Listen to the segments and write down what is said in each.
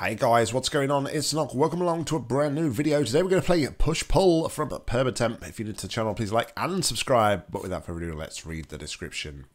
Hey guys, what's going on? It's Nock. Welcome along to a brand new video. Today we're going to play Push Pull from Permatemp. If you're new to the channel, please like and subscribe. But without further ado, let's read the description.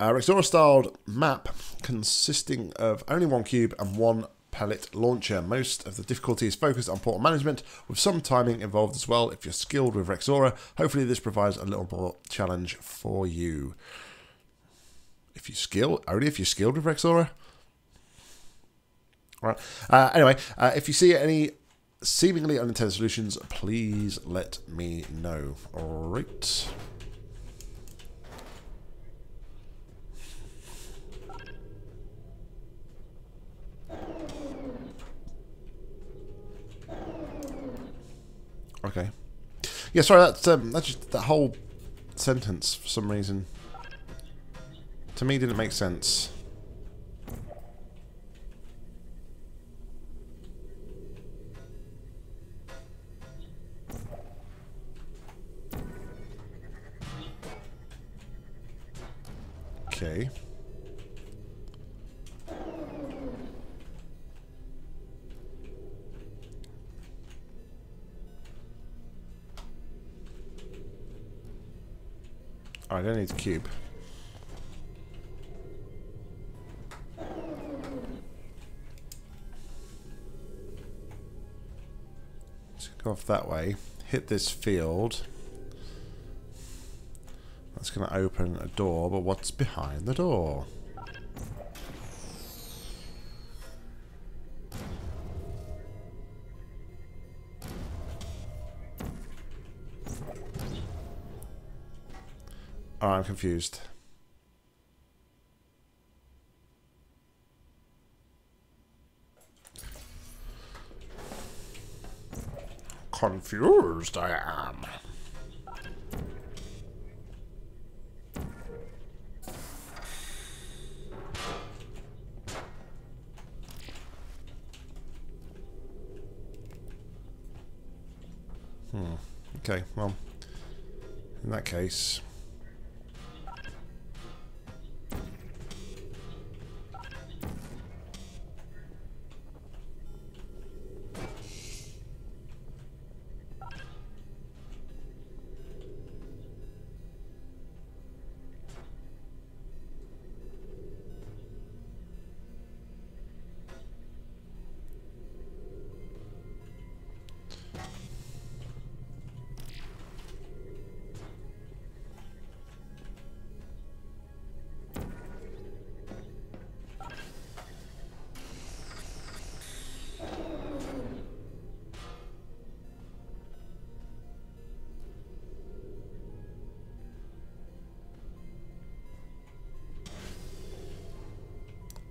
Uh, a Rexaura-styled map consisting of only one cube and one pellet launcher. Most of the difficulty is focused on portal management, with some timing involved as well. If you're skilled with Rexaura, hopefully this provides a little more challenge for you. If you skill, only if you're skilled with Rexaura. Right. Uh, anyway, uh, if you see any seemingly unintended solutions, please let me know. All right. Okay. Yeah, sorry, that's um, that's just that whole sentence for some reason to me didn't make sense. Okay. I don't need cube. Let's go off that way. Hit this field. Going to open a door, but what's behind the door? Oh, I'm confused. Confused I am. Hmm. Okay, well, in that case...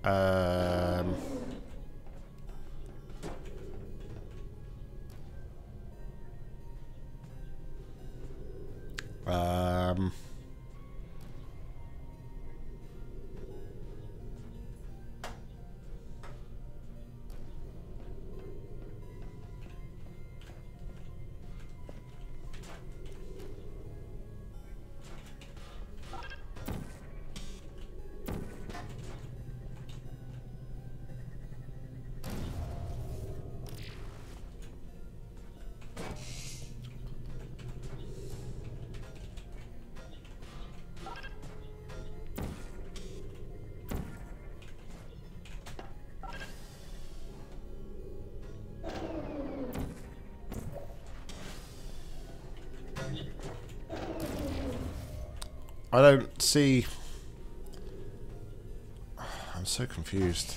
Um, um, I don't see... I'm so confused.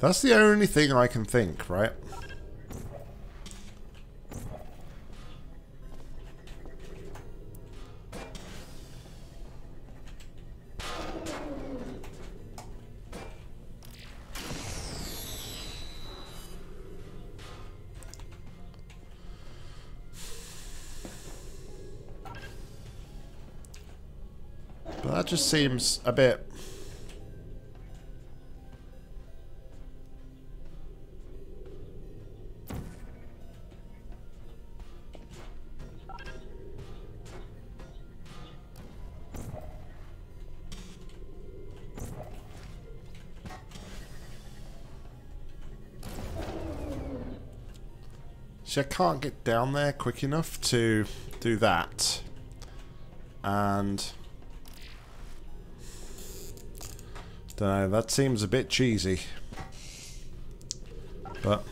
That's the only thing I can think, right? But that just seems a bit See, I can't get down there quick enough to do that. And... Don't know, that seems a bit cheesy. But...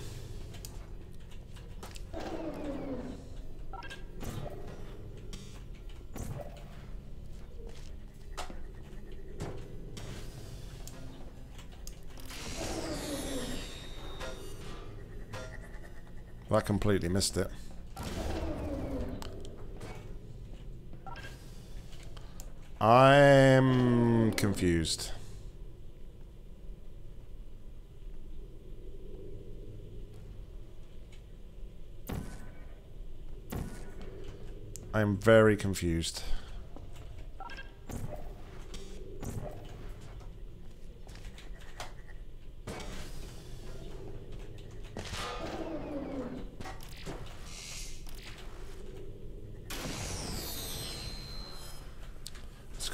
I completely missed it. I'm confused. I'm very confused.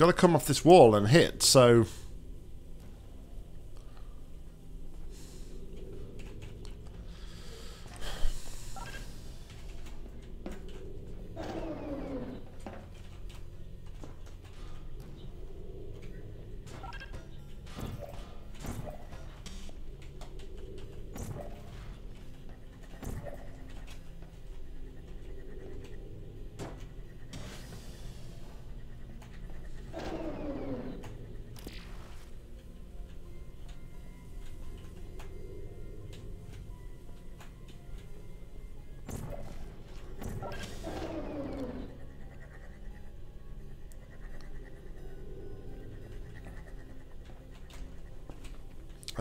Got to come off this wall and hit, so...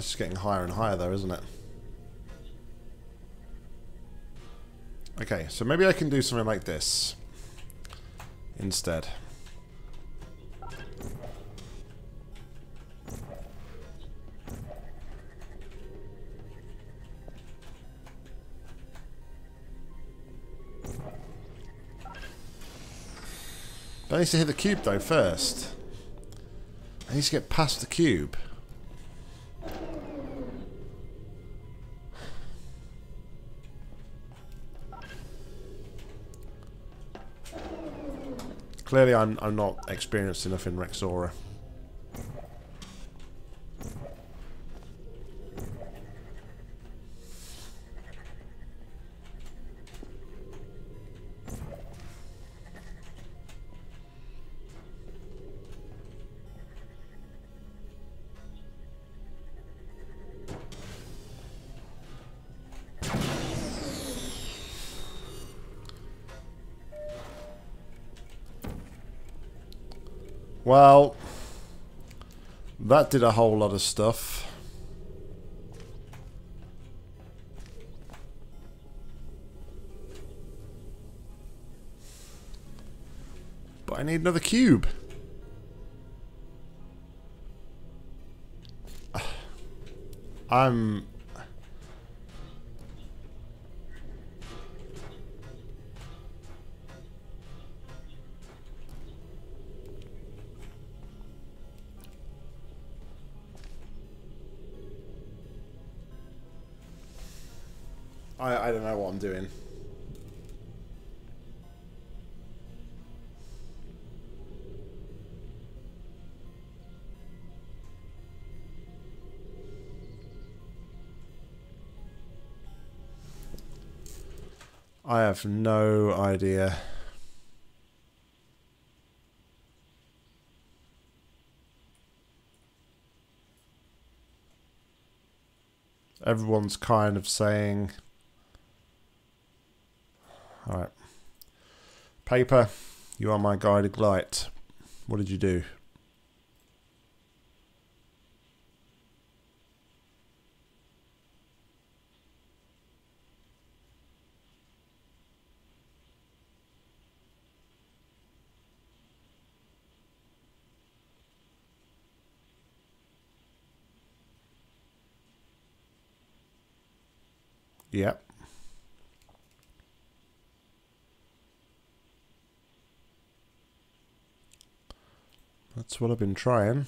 That's just getting higher and higher though, isn't it? Okay, so maybe I can do something like this instead. I need to hit the cube though first. I need to get past the cube. Clearly I'm, I'm not experienced enough in Rexaura. Well, that did a whole lot of stuff. But I need another cube. I'm doing. I have no idea. Everyone's kind of saying all right. Paper, you are my guided light. What did you do? Yep. That's what I've been trying.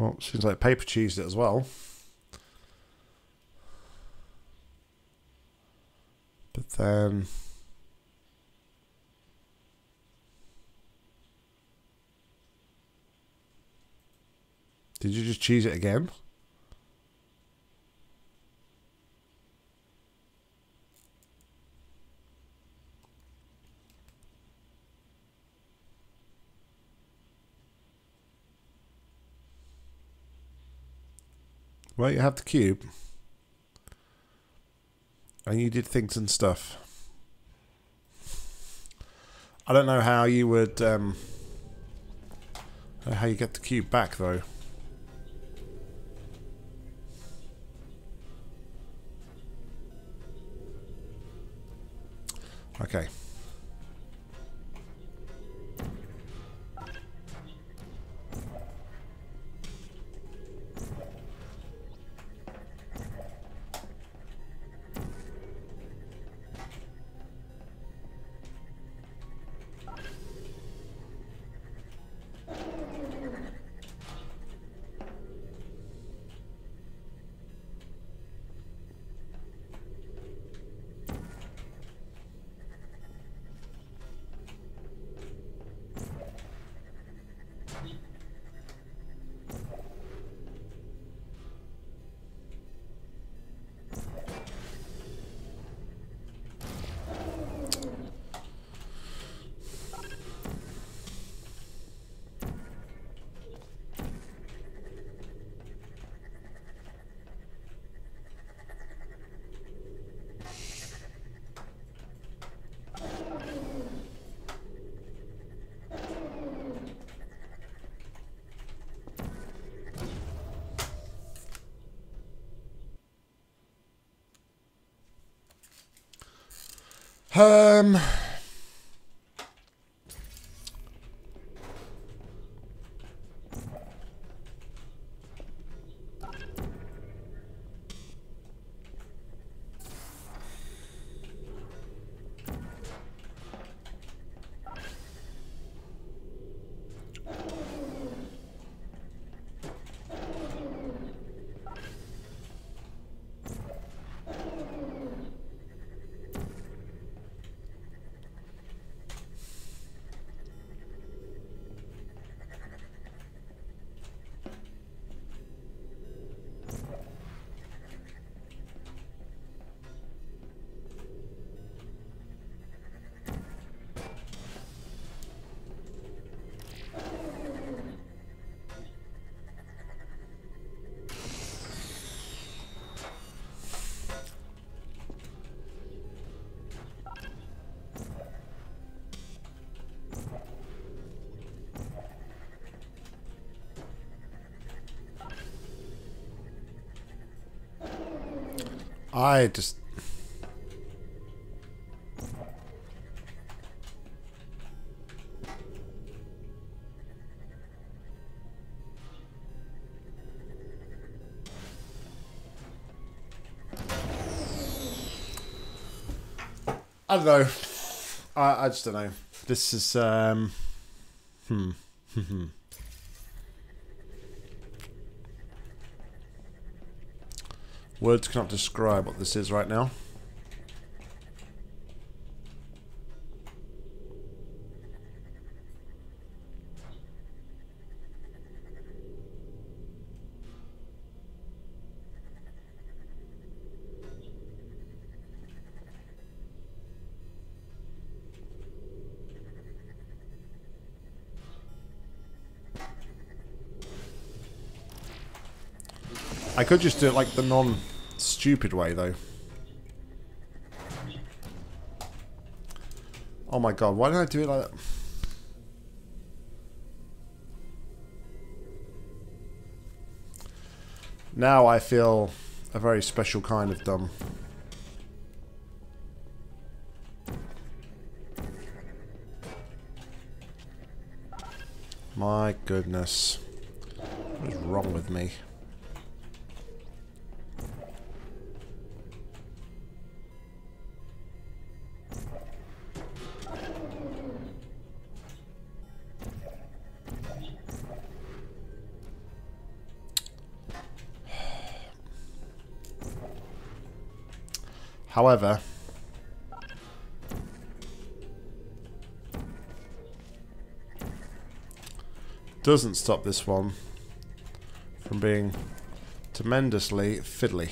Well, seems like paper cheesed it as well. But then... Did you just cheese it again? Well, you have the cube. And you did things and stuff. I don't know how you would... Um, how you get the cube back, though. Okay. Um. I just. I don't know. I, I just don't know. This is um hmm. Words cannot describe what this is right now. I could just do it like the non non-stupid way, though. Oh my god, why did I do it like that? Now I feel a very special kind of dumb. My goodness. What is wrong with me? However, doesn't stop this one from being tremendously fiddly.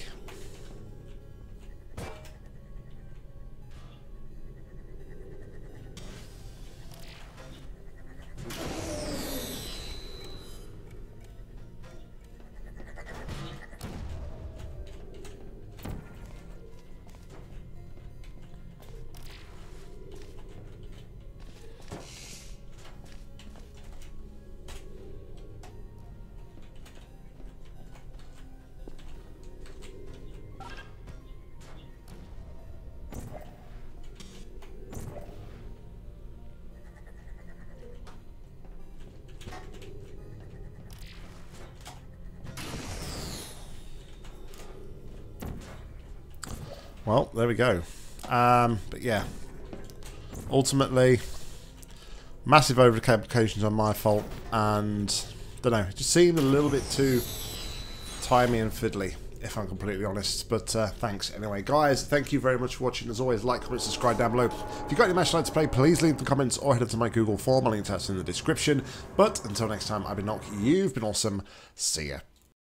Well, there we go. Um, but yeah, ultimately, massive overcomplications on my fault, and don't know, it just seemed a little bit too timey and fiddly, if I'm completely honest. But uh, thanks anyway, guys. Thank you very much for watching. As always, like, comment, subscribe down below. If you've got any match to play, please leave the comments or head up to my Google form. I'll link to that in the description. But until next time, I've been Nock. You've been awesome. See ya.